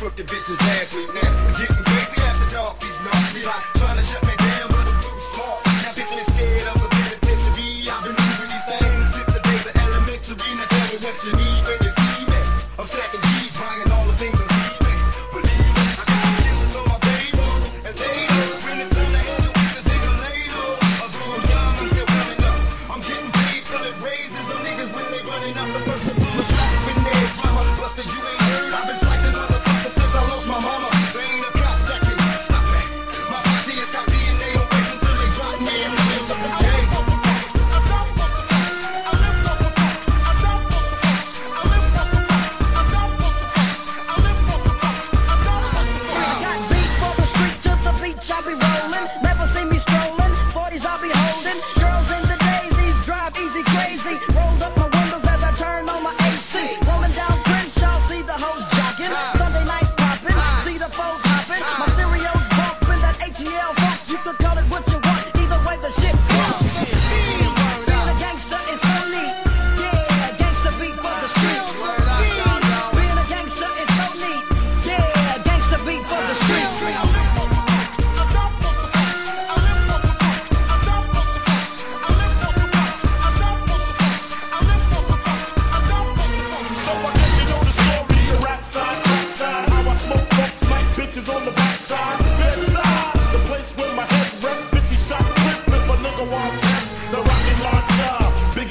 the bitches ass me now. Getting crazy after dark, these knocks be like trying to shut me down, but I'm too smart. Now bitch ain't scared of the penitentiary. I've been moving these things since the days of elementary. Now tell me what you need when you see me. I'm stacking G's, buying all the things I'm keeping. Believe me, I got killers on my baby, and they know when it's time to handle business, nigga later. I'm young, I'm still running up. I'm getting paid, filling raises. Them niggas when they running up the first one from the shop when they drama. Buster, you ain't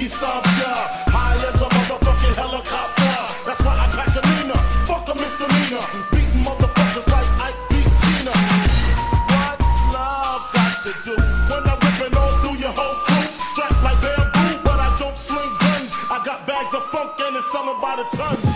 High as a motherfucking helicopter. That's why I pack a Nina. Fuck a misdemeanor. Beating motherfuckers like Ike beat Tina. What's love got to do? When I'm all through your whole crew. Strapped like bamboo, but I don't sling guns. I got bags of funk and it's something by the tons.